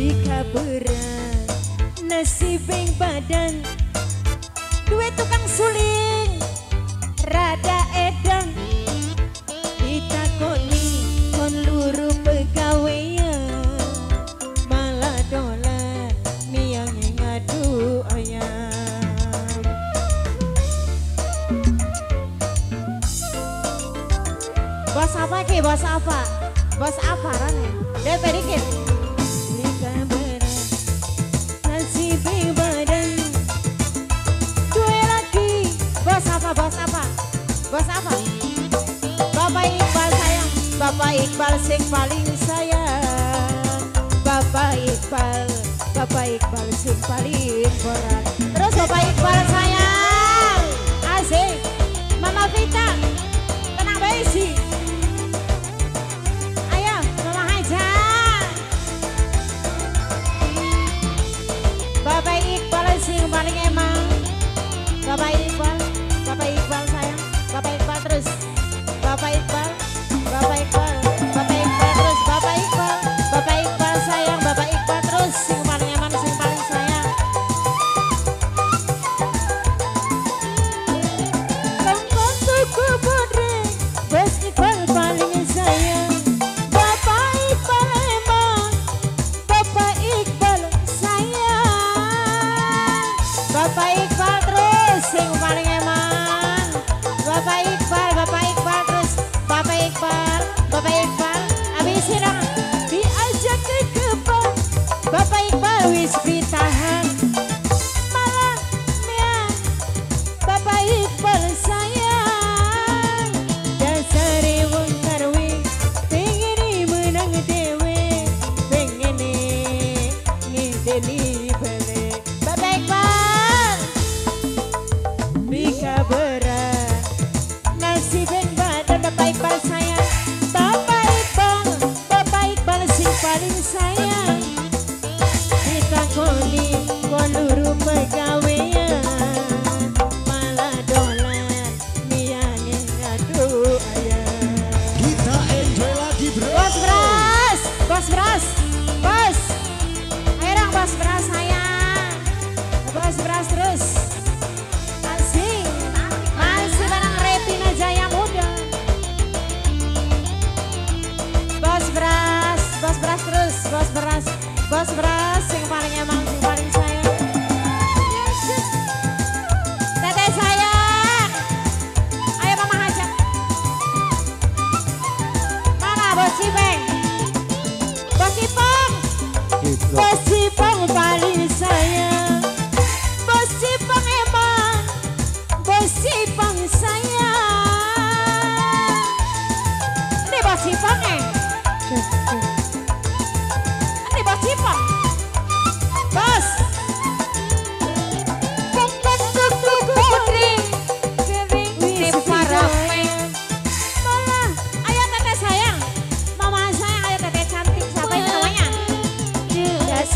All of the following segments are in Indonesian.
Jika berat nasibing badan dua tukang suling rada edan Ditakoni kon luru pegawean Malah dolan miang ngadu ayam Bos apa ki, bos apa? Bos apa Rane? Depedikin. Bos apa? Bapak Iqbal sayang. Bapak Iqbal sing paling sayang. Bapak Iqbal. Bapak Iqbal sing paling berat. Terus Bapak Iqbal sayang. Bapak Iqbal terus, sing paling emang. Bapak Iqbal, Bapak Iqbal terus. Bapak Iqbal, Bapak Iqbal, dong. Diajak ke kebun, Bapak Iqbal wis Nasib yang Bos beras yang paling emang sing paling. Teteh saya, Ayo mama ajak. Mana bos Cipeng?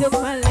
就完了。